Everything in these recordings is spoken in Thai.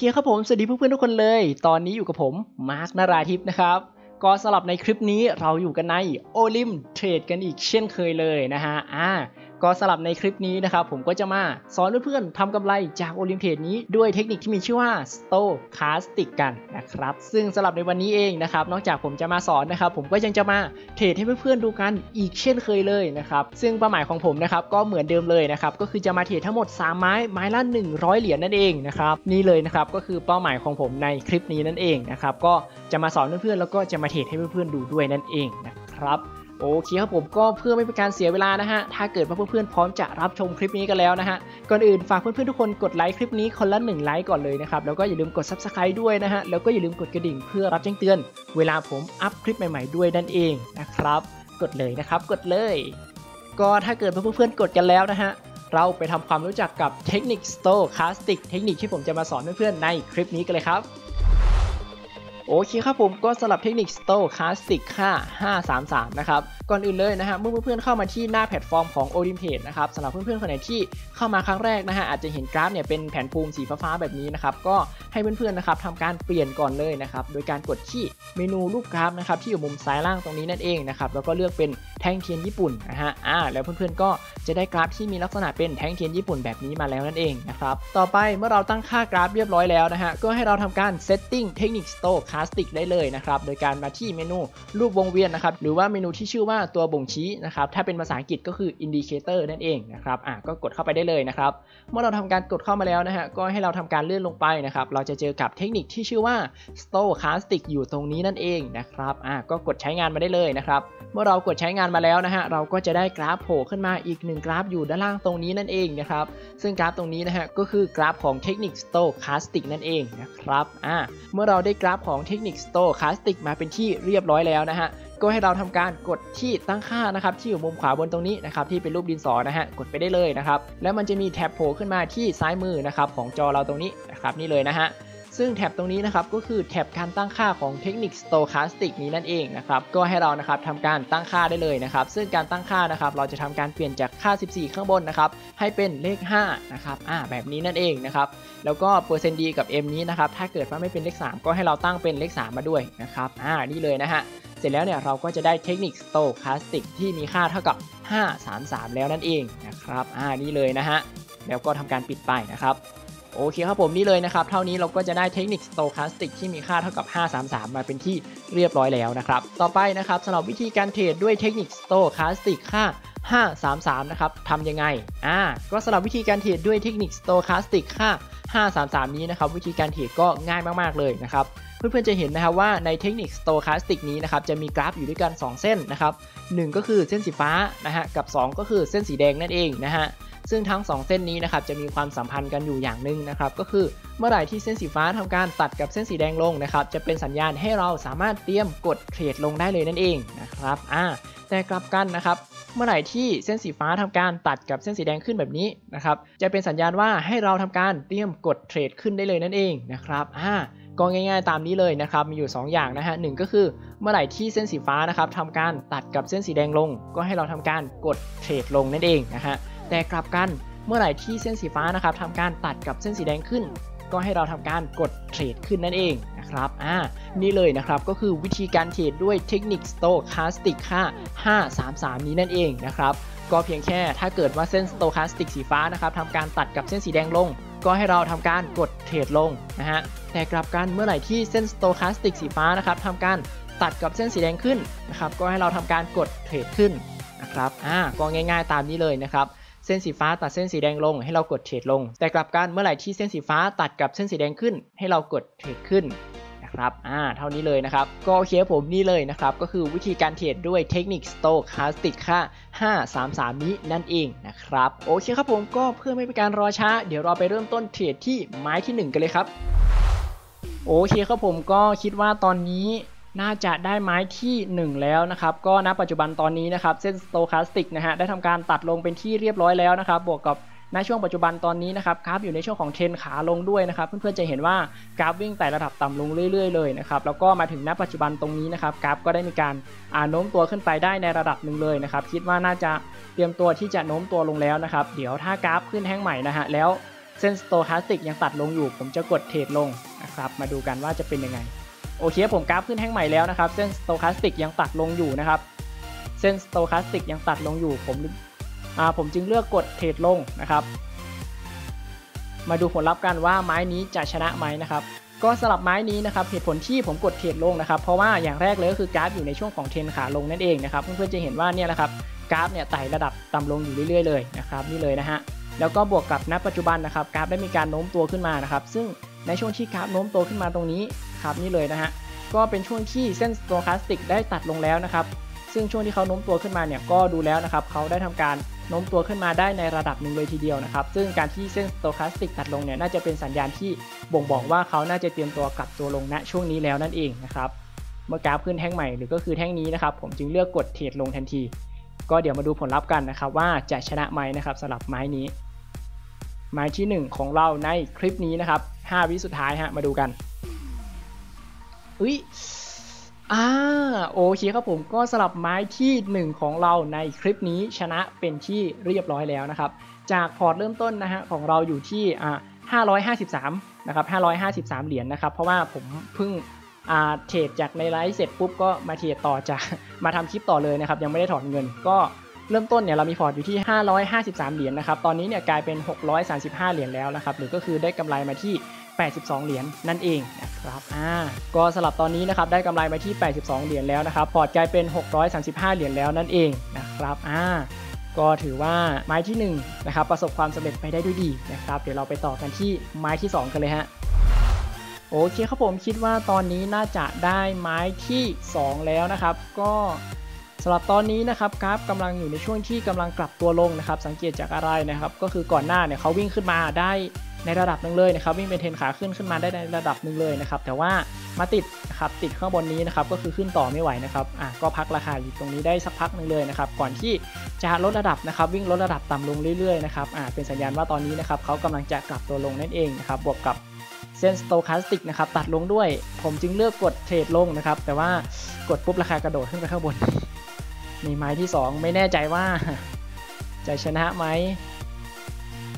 เคครับผม สวัสดีเพื่อนๆทุกคนเลย ตอนนี้อยู่กับผม มาร์คนาราทิพย์นะครับ ก็สำหรับในคลิปนี้เราอยู่กันใน Olymp Trade กันอีกเช่นเคยเลยนะฮะ อ่า ก็สำหรับในคลิปนี้นะครับผมก็จะมาสอนเพื่อนๆทำกำไรจาก Olymp Trade นี้ด้วยเทคนิคที่มีชื่อว่า Stochastic กันนะครับ ซึ่งสำหรับในวันนี้เองนะครับ นอกจากผมจะมาสอนนะครับ ผมก็ยังจะมาเทรดให้เพื่อนๆดูกันอีกเช่นเคยเลยนะครับ ซึ่งเป้าหมายของผมนะครับก็เหมือนเดิมเลยนะครับ ก็คือจะมาเทรดทั้งหมด 3 ไม้ไม้ละ 100 เหรียญนั่นเองนะครับ นี่เลยนะครับก็คือเป้าหมายของผมในคลิปนี้นั่นเองนะครับ ก็จะมาสอนเพื่อนๆแล้วก็จะมาเทรดให้เพื่อนๆดูด้วยนั่นเองนะครับ โอเคครับผมก็เพื่อไม่เป็นการเสียเวลานะฮะ ถ้าเกิดว่าเพื่อนๆพร้อมจะรับชมคลิปนี้กันแล้วนะฮะ ก่อนอื่นฝากเพื่อนๆทุกคนกดไลค์คลิปนี้คนละ1ไลค์ก่อนเลยนะครับ แล้วก็อย่าลืมกด Subscribe ด้วยนะฮะ แล้วก็อย่าลืมกดกระดิ่งเพื่อรับแจ้งเตือน เวลาผมอัพคลิปใหม่ๆด้วยนั่นเองนะครับ กดเลยนะครับ กดเลย ก็ถ้าเกิดว่าเพื่อนๆกดกันแล้วนะฮะ เราไปทำความรู้จักกับเทคนิค Stochastic เทคนิคที่ผมจะมาสอนเพื่อนๆในคลิปนี้กันเลยครับ โอเคครับผมก็สำหรับเทคนิค Stochastic ค่า533 นะครับ ก่อนอื่นเลยนะฮะเมื่อเพื่อนๆเข้ามาที่หน้าแพลตฟอร์มของ o l y m p a d นะครับสำหรับเพื่อนๆคนไหนที่เข้ามาครั้งแรกนะฮะอาจจะเห็นกราฟเนี่ยเป็นแผนภูมิสีฟ้าๆแบบนี้นะครับก็ให้เพื่อนๆนะครับทำการเปลี่ยนก่อนเลยนะครับโดยการกดที่เมนูรูปกราฟนะครับที่อยู่มุมซ้ายล่างตรงนี้นั่นเองนะครับแล้วก็เลือกเป็นแท่งเทียนญี่ปุ่นนะฮะอ่าแล้วเพื่อนๆก็จะได้กราฟที่มีลักษณะเป็นแท่งเทียนญี่ปุ่นแบบนี้มาแล้วนั่นเองนะครับต่อไปเมื่อเราตั้งค่ากราฟเรียบร้อยแล้วนะฮะก็ให้เราทำการ setting เทคนิค stochastic ได้เลยนะครับโดยการมาที่เมนูรูปวงเวียนนะครับหรือว่าเมนูที่ชื่อว่าตัวบ่งชี้นะครับถ้าเป็นภาษาอังกฤษก็คือ indicator นั่นเองนะครับอะก็กดเข้าไปได้เลยนะครับเมื่อเราทำการกดเข้ามาแล้วนะฮะก็ให้เราทำการเลื่อนลงไปนะครับเราจะเจอกับเทคนิคที่ชื่อว่า stochastic อยู่ตรงนี้นั่นเองนะครับอะก็กดใช้งานมาได้เลยนะครับ เมื่อเรากดใช้งานมาแล้วนะฮะเราก็จะได้กราฟโผล่ขึ้นมาอีกหนึ่งกราฟอยู่ด้านล่างตรงนี้นั่นเองนะครับ ซึ่งกราฟตรงนี้นะฮะก็คือกราฟของเทคนิค stochastic นั่นเองนะครับอะเมื่อเราได้กราฟของเทคนิค stochastic มาเป็นที่เรียบร้อยแล้วนะฮะก็ให้เราทำการกดที่ตั้งค่านะครับที่อยู่มุมขวาบนตรงนี้นะครับที่เป็นรูปดินสอนะฮะกดไปได้เลยนะครับแล้วมันจะมีแท็บโผล่ขึ้นมาที่ซ้ายมือนะครับของจอเราตรงนี้ นะครับนี่เลยนะฮะซึ่งแท็บตรงนี้นะครับก็คือแท็บการตั้งค่าของเทคนิค stochastic นี้นั่นเองนะครับก็ให้เรานะครับทำการตั้งค่าได้เลยนะครับ ซึ่งการตั้งค่านะครับเราจะทำการเปลี่ยนจากค่า 14 ข้างบนนะครับให้เป็นเลข5นะครับอ่าแบบนี้นั่นเองนะครับแล้วก็เปอร์เซ็นต์ D กับ M นี้นะครับถ้าเกิดว่าไม่เป็นเลข 3 ก็ให้เราตั้งเป็นเลข 3 มาด้วยนะครับอ่านี่เลยนะฮะเสร็จแล้วเนี่ยเราก็จะได้เทคนิค stochastic ที่มีค่าเท่ากับ 533 แล้วนั่นเองนะครับอ่านี่เลยนะฮะแล้วก็ทำการปิดไปนะครับ โอเคครับผมนี่เลยนะครับ เท่านี้เราก็จะได้เทคนิค stochastic ที่มีค่าเท่ากับ 533 มาเป็นที่เรียบร้อยแล้วนะครับ ต่อไปนะครับสำหรับวิธีการเทรดด้วยเทคนิค stochastic ค่า 533 นะครับทำยังไงอ่าก็สำหรับวิธีการเทรดด้วยเทคนิค stochastic ค่า 533 นี้นะครับ วิธีการเทรดก็ง่ายมากๆเลยนะครับเพื่อนๆจะเห็นนะครับว่าในเทคนิค stochastic นี้นะครับจะมีกราฟอยู่ด้วยกัน 2 เส้นนะครับ1ก็คือเส้นสีฟ้านะฮะกับ 2 ก็คือเส้นสีแดงนั่นเองนะฮะ ซึ่งทั้ง 2 เส้นนี้นะครับจะมีความสัมพันธ์กันอยู่อย่างหนึ่งนะครับก็คือเมื่อไหร่ที่เส้นสีฟ้าทำการตัดกับเส้นสีแดงลงนะครับจะเป็นสัญญาณให้เราสามารถเตรียมกดเทรดลงได้เลยนั่นเองนะครับอ่าแต่กลับกันนะครับเมื่อไหร่ที่เส้นสีฟ้าทำการตัดกับเส้นสีแดงขึ้นแบบนี้นะครับจะเป็นสัญญาณว่าให้เราทำการเตรียมกดเทรดขึ้นได้เลยนั่นเองนะครับอ่าก็ง่ายๆตามนี้เลยนะครับมีอยู่ 2 อย่างนะฮะหก็คือเมื่อไหร่ที่เส้นสีฟ้านะครับทำการตัดกับเส้นสีแดงลง ก็ให้เราทำการกดเทรดลงนั่นเองนะฮะ แต่กลับกันเมื่อไหร่ที่เส้นสีฟ้านะครับทำการตัดกับเส้นสีแดงขึ้น ก็ให้เราทำการกดเทรดขึ้นนั่นเองนะครับอ่านี่เลยนะครับก็คือวิธีการเทรดด้วยเทคนิค stochastic ค่า 533 นี้นั่นเองนะครับก็เพียงแค่ถ้าเกิดว่าเส้น stochastic สีฟ้านะครับทำการตัดกับเส้นสีแดงลง ก็ให้เราทำการกดเทรดลงนะฮะแต่กลับกันเมื่อไหร่ที่เส้น stochastic สีฟ้านะครับทำการตัดกับเส้นสีแดงขึ้นนะครับก็ให้เราทำการกดเทรดขึ้นนะครับอ่าก็ง่าย ๆ ตามนี้เลยนะครับ เส้นสีฟ้าตัดเส้นสีแดงลง ให้เรากดเทรดลง แต่กลับกันเมื่อไหร่ที่เส้นสีฟ้าตัดกับเส้นสีแดงขึ้น ให้เรากดเทรดขึ้นนะครับ อ่า เท่านี้เลยนะครับ ก็โอเคผมนี่เลยนะครับ ก็คือวิธีการเทรดด้วยเทคนิค stochastic ค่า 533 นี้นั่นเองนะครับ โอเคครับผม ก็เพื่อไม่เป็นการรอช้า เดี๋ยวเราไปเริ่มต้นเทรดที่ไม้ที่ 1 กันเลยครับ โอเคครับผม ก็คิดว่าตอนนี้ น่าจะได้ไม้ที่ 1 แล้วนะครับ ก็ณปัจจุบันตอนนี้นะครับ เส้น stochastic นะฮะได้ทำการตัดลงเป็นที่เรียบร้อยแล้วนะครับ บวกกับณช่วงปัจจุบันตอนนี้นะครับกราฟอยู่ในช่วงของเทรนขาลงด้วยนะครับ เพื่อนๆจะเห็นว่ากราฟวิ่งแต่ระดับต่ำลงเรื่อยๆเลยนะครับแล้วก็มาถึงณปัจจุบันตรงนี้นะครับกราฟก็ได้มีการอ่าโน้มตัวขึ้นไปได้ในระดับหนึ่งเลยนะครับ คิดว่าน่าจะเตรียมตัวที่จะโน้มตัวลงแล้วนะครับ เดี๋ยวถ้ากราฟขึ้นแท่งใหม่นะฮะแล้วเส้น Stochastic ยังตัดลงอยู่ ผมจะกดเทรดลงนะครับมาดูกันว่าจะเป็นยังไง โอเคผมกราฟขึ้นแท่งใหม่แล้วนะครับเส้น Stochastic ยังตัดลงอยู่นะครับเส้น Stochastic ยังตัดลงอยู่ผมอ่าผมจึงเลือกกดเทรดลงนะครับ มาดูผลลัพธ์กันว่าไม้นี้จะชนะไหมนะครับ ก็สลับไม้นี้นะครับเหตุผลที่ผมกดเทรดลงนะครับ เพราะว่าอย่างแรกเลยก็คือกราฟอยู่ในช่วงของเทรนขาลงนั่นเองนะครับเพื่อนๆจะเห็นว่าเนี่ยนะครับกราฟเนี่ยไต่ระดับต่ำลงอยู่เรื่อยๆเลยนะครับนี่เลยนะฮะแล้วก็บวกกับณปัจจุบันนะครับกราฟได้มีการโน้มตัวขึ้นมานะครับ ซึ่งในช่วงที่กราฟโน้มตัวขึ้นมาตรงนี้ ครับนี่เลยนะฮะก็เป็นช่วงที่เส้นสโตคาสติกได้ตัดลงแล้วนะครับ ซึ่งช่วงที่เขาโน้มตัวขึ้นมาเนี่ยก็ดูแล้วนะครับเขาได้ทำการโน้มตัวขึ้นมาได้ในระดับหนึ่งเลยทีเดียวนะครับ ซึ่งการที่เส้นสโตคาสติกตัดลงเนี่ยน่าจะเป็นสัญญาณที่บ่งบอกว่าเขาน่าจะเตรียมตัวกลับตัวลงณช่วงนี้แล้วนั่นเองนะครับเมื่อกราฟขึ้นแท่งใหม่หรือก็คือแท่งนี้นะครับผมจึงเลือกกดเทรดลงทันที ก็เดี๋ยวมาดูผลลัพธ์กันนะครับว่าจะชนะไหมนะครับสำหรับไม้นี้ ไม้ที่ 1 ของเราในคลิปนี้นะครับ 5 วิสุดท้ายฮะมาดูกัน อุ้ยอ่าโอเคครับผมก็สำหรับไม้ที่ 1 ของเราในคลิปนี้ชนะเป็นที่เรียบร้อยแล้วนะครับ จากพอร์ตเริ่มต้นนะฮะของเราอยู่ที่อ่า553นะครับ553 เหรียญนะครับ เพราะว่าผมเพิ่งอ่าเทรดจากในไลฟ์เสร็จปุ๊บก็มาเทรดต่อจากมาทำคลิปต่อเลยนะครับ ยังไม่ได้ถอนเงินก็เริ่มต้นเนี่ยเรามีพอร์ตอยู่ที่ 553 เหรียญนะครับ ตอนนี้เนี่ยกลายเป็น 635 เหรียญแล้วนะครับ หรือก็คือได้กำไรมาที่ 82 เหรียญนั่นเองนะครับอ่าก็สลับตอนนี้นะครับได้กำไรมาที่ 82 เหรียญแล้วนะครับพอร์ตกลายเป็น 635 เหรียญแล้วนั่นเองนะครับอ่าก็ถือว่าไม้ที่1นะครับประสบความสำเร็จไปได้ด้วยดีนะครับเดี๋ยวเราไปต่อกันที่ไม้ที่ 2 กันเลยฮะโอเคครับผมคิดว่าตอนนี้น่าจะได้ไม้ที่ 2 แล้วนะครับ ก็สำหรับตอนนี้นะครับกราฟกำลังอยู่ในช่วงที่กำลังกลับตัวลงนะครับ สังเกตจากอะไรนะครับ ก็คือก่อนหน้าเนี่ยเขาวิ่งขึ้นมาได้ ในระดับหนึ่งเลยนะครับวิ่งเป็นเทนขาขึ้นขึ้นมาได้ในระดับหนึ่งเลยนะครับแต่ว่ามาติดนะครับติดข้างบนนี้นะครับก็คือขึ้นต่อไม่ไหวนะครับอะก็พักราคาอยู่ตรงนี้ได้สักพักหนึ่งเลยนะครับก่อนที่จะลดระดับนะครับวิ่งลดระดับต่ำลงเรื่อยๆนะครับอะเป็นสัญญาณว่าตอนนี้นะครับเขากำลังจะกลับตัวลงนั่นเองนะครับบวกกับเส้นสโตคาสติกนะครับตัดลงด้วย ผมจึงเลือกกดเทรดลงนะครับแต่ว่ากดปุ๊บราคากระโดดขึ้นไปข้างบนมีไม้ที่ 2 ไม่แน่ใจว่าจะชนะไหม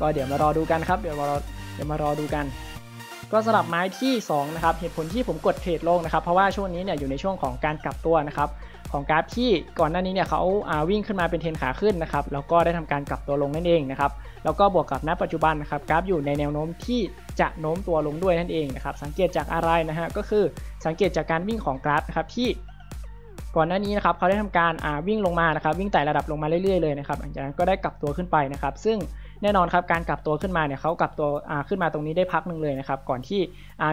ก็เดี๋ยวมารอดูกันครับเดี๋ยวมารอเดี๋ยวมารอดูกัน ก็สำหรับไม้ที่2นะครับเหตุผลที่ผมกดเทรดลงนะครับเพราะว่าช่วงนี้เนี่ยอยู่ในช่วงของการกลับตัวนะครับของกราฟที่ก่อนหน้านี้เนี่ยเขาาวิ่งขึ้นมาเป็นเทนขาขึ้นนะครับแล้วก็ได้ทำการกลับตัวลงนั่นเองนะครับแล้วก็บวกกับณปัจจุบันนะครับกราฟอยู่ในแนวโน้มที่จะโน้มตัวลงด้วยนั่นเองนะครับสังเกตจากอะไรนะฮะก็คือสังเกตจากการวิ่งของกราฟนะครับที่ก่อนหน้านี้นะครับเขาได้ทำการาวิ่งลงมานะครับวิ่งไต่ระดับลงมาเรื่อยๆเลยนะครับหลังจากนั้นก็ได้กลับตัวขึ้นไปนะครับซึ่ง แน่นอนครับการกลับตัวขึ้นมาเนี่ยเขากลับตัวขึ้นมาตรงนี้ได้พักหนึ่งเลยนะครับก่อนที่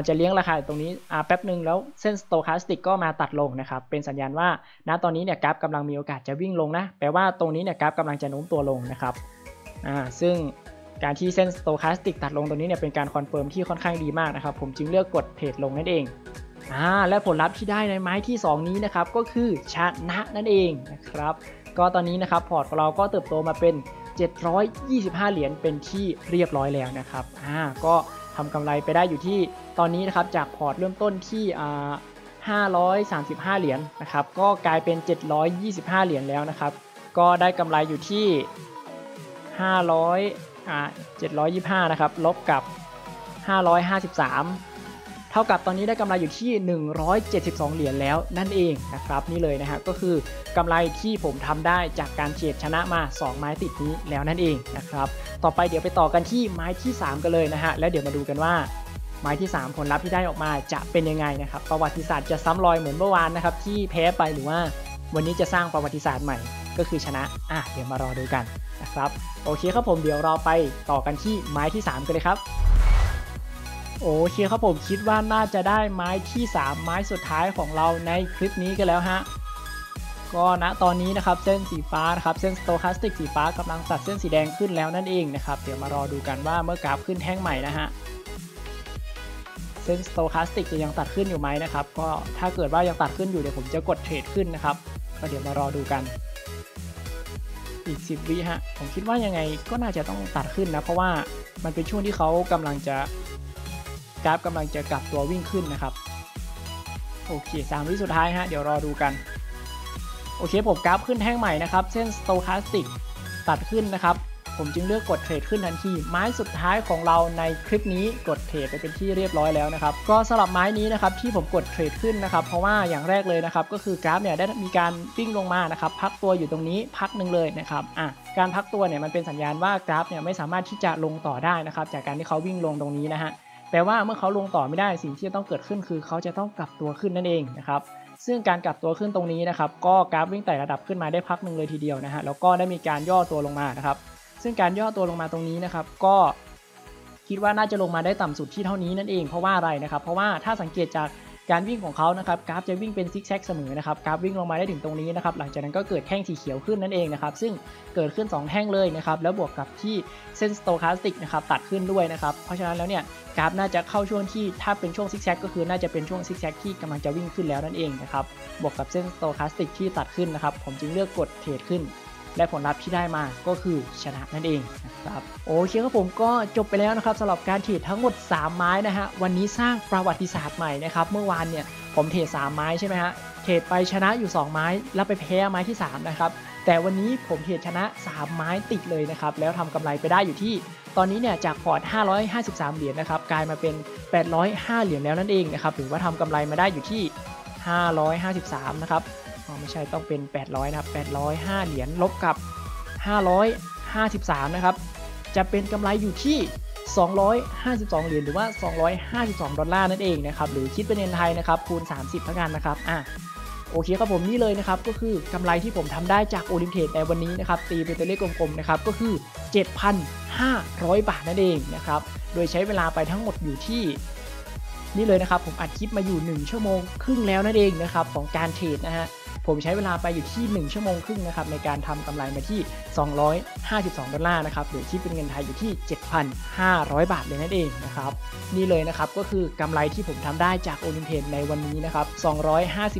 จะเลี้ยงราคาตรงนี้แป๊บหนึ่งแล้วเส้น Stochastic ก็มาตัดลงนะครับเป็นสัญญาณว่าณตอนนี้เนี่ยกราฟกำลังมีโอกาสจะวิ่งลงนะแปลว่าตรงนี้เนี่ยกราฟกำลังจะโน้มตัวลงนะครับซึ่งการที่เส้น Stochastic ตัดลงตรงนี้เนี่ยเป็นการ confirm ที่ค่อนข้างดีมากนะครับผมจึงเลือกกด trade ลงนั่นเองอ่าและผลลัพธ์ที่ได้ในไม้ที่ 2 นี้นะครับก็คือชนะนั่นเองนะครับก็ตอนนี้นะครับ port ของเราก็เติบโตมาเป็น 725 เหรียญเป็นที่เรียบร้อยแล้วนะครับอ่าก็ทำกำไรไปได้อยู่ที่ตอนนี้นะครับจาก port เริ่มต้นที่อ่า535 เหรียญนะครับก็กลายเป็น 725 เหรียญแล้วนะครับ ก็ได้กำไรอยู่ที่ 500อ่า725 นะครับลบกับ 553 ท่ากับตอนนี้ได้กำไรอยู่ที่ 172 เหรียญแล้วนั่นเองนะครับนี่เลยนะฮะก็คือกำไรที่ผมทำได้จากการเฉดชนะมา 2 ไม้ติดนี้แล้วนั่นเองนะครับต่อไปเดี๋ยวไปต่อกันที่ไม้ที่ 3 กันเลยนะฮะแล้วเดี๋ยวมาดูกันว่าไม้ที่ 3 ผลลัพธ์ที่ได้ออกมาจะเป็นยังไงนะครับประวัติศาสตร์จะซ้ำรอยเหมือนเมื่อวานนะครับที่แพ้ไปหรือว่าวันนี้จะสร้างประวัติศาสตร์ใหม่ก็คือชนะอะเดี๋ยวมารอดูกันนะครับโอเคครับผมเดี๋ยวเราไปต่อกันที่ไม้ที่ 3 กันเลยครับ โอเคครับผมคิดว่าน่าจะได้ไม้ที่ 3 ไม้สุดท้ายของเราในคลิปนี้กันแล้วฮะก็ณตอนนี้นะครับเส้นสีฟ้านะครับเส้นสโตคาสติกสีฟ้ากำลังตัดเส้นสีแดงขึ้นแล้วนั่นเองนะครับเดี๋ยวมารอดูกันว่าเมื่อกราฟขึ้นแท่งใหม่นะฮะเส้นสโตคาสติกจะยังตัดขึ้นอยู่ไหมนะครับก็ถ้าเกิดว่ายังตัดขึ้นอยู่เดี๋ยวผมจะกดเทรดขึ้นนะครับก็เดี๋ยวมารอดูกัน อีก 10 วิฮะผมคิดว่ายังไงก็น่าจะต้องตัดขึ้นนะเพราะว่ามันเป็นช่วงที่เขากำลังจะ กราฟกำลังจะกลับตัววิ่งขึ้นนะครับ โอเคสามวิสุดท้ายฮะเดี๋ยวรอดูกัน โอเคผมกราฟขึ้นแท่งใหม่นะครับ เส้น stochastic ตัดขึ้นนะครับ ผมจึงเลือกกดเทรดขึ้นทันที ไม้สุดท้ายของเราในคลิปนี้กดเทรดไปเป็นที่เรียบร้อยแล้วนะครับ ก็สำหรับไม้นี้นะครับที่ผมกดเทรดขึ้นนะครับ เพราะว่าอย่างแรกเลยนะครับ ก็คือกราฟเนี่ยได้มีการวิ่งลงมานะครับ พักตัวอยู่ตรงนี้พักหนึ่งเลยนะครับอะการพักตัวเนี่ยมันเป็นสัญญาณว่ากราฟเนี่ยไม่สามารถที่จะลงต่อได้นะครับ จากการที่เขาวิ่งลงตรงนี้นะฮะ แปลว่าเมื่อเขาลงต่อไม่ได้สิ่งที่จะต้องเกิดขึ้นคือ เขาจะต้องกลับตัวขึ้นนั่นเองนะครับซึ่งการกลับตัวขึ้นตรงนี้นะครับก็กราฟวิ่งไต่ระดับขึ้นมาได้พักหนึ่งเลยทีเดียวนะฮะแล้วก็ได้มีการย่อตัวลงมานะครับ ซึ่งการย่อตัวลงมาตรงนี้นะครับ ก็คิดว่าน่าจะลงมาได้ต่ำสุดที่เท่านี้นั่นเองเพราะว่าอะไรนะครับ เพราะว่าถ้าสังเกตจาก การวิ่งของเขานะครับกราฟจะวิ่งเป็นซิกแซกเสมอนะครับกราฟวิ่งลงมาได้ถึงตรงนี้นะครับหลังจากนั้นก็เกิดแท่งสีเขียวขึ้นนั่นเองนะครับซึ่งเกิดขึ้น 2 แท่งเลยนะครับแล้วบวกกับที่เส้น Stochastic นะครับตัดขึ้นด้วยนะครับเพราะฉะนั้นแล้วเนี่ยกราฟน่าจะเข้าช่วงที่ถ้าเป็นช่วงซิกแซกก็คือน่าจะเป็นช่วงซิกแซกที่กำลังจะวิ่งขึ้นแล้วนั่นเองนะครับบวกกับเส้น Stochastic ที่ตัดขึ้นนะครับผมจึงเลือกกด trade ขึ้น และผลลัพธ์ที่ได้มาก็คือชนะนั่นเองนะครับโอเคครับผมก็จบไปแล้วนะครับสำหรับการเทรดทั้งหมด 3 ไม้นะฮะวันนี้สร้างประวัติศาสตร์ใหม่นะครับเมื่อวานเนี่ยผมเทรด3ไม้ใช่ไหมฮะเทรดไปชนะอยู่ 2 ไม้ แล้วไปแพ้ไม้ที่ 3 นะครับ แต่วันนี้ผมเทรดชนะ 3 ไม้ติดเลยนะครับ แล้วทำกำไรไปได้อยู่ที่ ตอนนี้เนี่ยจากพอร์ต 553 เหรียญนะครับ กลายมาเป็น 805 เหรียญแล้วนั่นเองนะครับหรือว่าทำกำไรมาได้อยู่ที่ 553 นะครับ ไม่ใช่ต้องเป็น 800 นะครับ 805 เหรียญลบกับ 553 นะครับ จะเป็นกำไรอยู่ที่ 252 เหรียญหรือว่า 252 ดอลลาร์นั่นเองนะครับ หรือคิดเป็นเงินไทยนะครับคูณ 30เท่ากันนะครับอะโอเคครับผมนี่เลยนะครับก็คือกำไรที่ผมทำได้จากโอลิมเทดในวันนี้นะครับตีเป็นตัวเลขกลมๆนะครับก็คือ 7,500 บาทนั่นเองนะครับโดยใช้เวลาไปทั้งหมดอยู่ที่ นี่เลยนะครับผมอัดคลิปมาอยู่ 1 ชั่วโมงครึ่งแล้วนั่นเองนะครับของการเทรดนะฮะ ผมใช้เวลาไปอยู่ที่ 1 ชั่วโมงครึ่งนะครับในการทำกำไรมาที่ 252 ดอลลาร์นะครับหรือคิดเป็นเงินไทยอยู่ที่ 7,500 บาทเลยนั่นเองนะครับนี่เลยนะครับก็คือกำไรที่ผมทำได้จาก Olymp Trade ในวันนี้นะครับ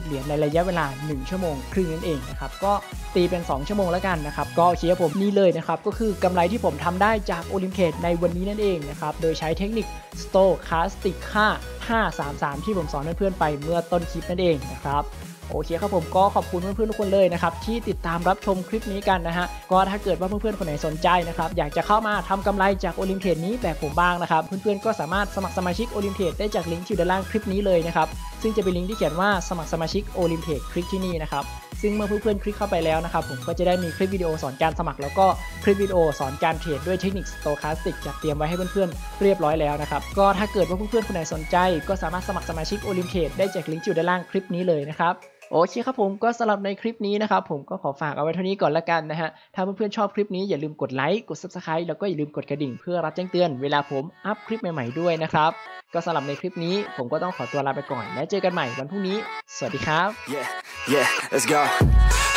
250 เหรียญในระยะเวลา 1 ชั่วโมงครึ่งนั่นเองนะครับก็ตีเป็น 2 ชั่วโมงแล้วกันนะครับก็เชียร์ผมนี่เลยนะครับก็คือกำไรที่ผมทำได้จาก Olymp Trade ในวันนี้นั่นเองนะครับโดยใช้เทคนิค Stochastic ค่า533 ที่ผมสอนเพื่อนๆไปเมื่อต้นคลิปนั่นเองนะครับ โอเคครับผมก็ขอบคุณเพื่อนๆทุกคนเลยนะครับที่ติดตามรับชมคลิปนี้กันนะฮะก็ถ้าเกิดว่าเพื่อนๆคนไหนสนใจนะครับอยากจะเข้ามาทำกำไรจาก Olymp Trade นี้แบบผมบ้างนะครับเพื่อนๆก็สามารถสมัครสมาชิก Olymp Trade ได้จากลิงก์ที่อยู่ด้านล่างคลิปนี้เลยนะครับซึ่งจะเป็นลิงก์ที่เขียนว่าสมัครสมาชิก Olymp Trade คลิกที่นี่นะครับซึ่งเมื่อเพื่อนๆคลิกเข้าไปแล้วนะครับผมก็จะได้มีคลิปวิดีโอสอนการสมัคร แล้วก็คลิปวิดีโอสอนการ trade ด้วยเทคนิค Stochastic จัดเตรียมไว้ให้เพื่อนๆเรียบร้อยแล้วนะครับก็ถ้าเกิดว่าเพื่อนๆคนไหนสนใจ ก็สามารถสมัครสมาชิกโอลิมเทดได้จากลิงก์ที่อยู่ด้านล่างคลิปนี้เลยนะครับ โอเคครับผมก็สำหรับในคลิปนี้นะครับผมก็ขอฝากเอาไว้เท่านี้ก่อนละกันนะฮะ ถ้าเพื่อนๆชอบคลิปนี้อย่าลืมกดไลค์กด subscribe แล้วก็อย่าลืมกดกระดิ่งเพื่อรับแจ้งเตือนเวลาผมอัพคลิปใหม่ๆด้วยนะครับ ก็สำหรับในคลิปนี้ผมก็ต้องขอตัวลาไปก่อน และเจอกันใหม่วันพรุ่งนี้ สวัสดีครับ Yeah, yeah, let's go.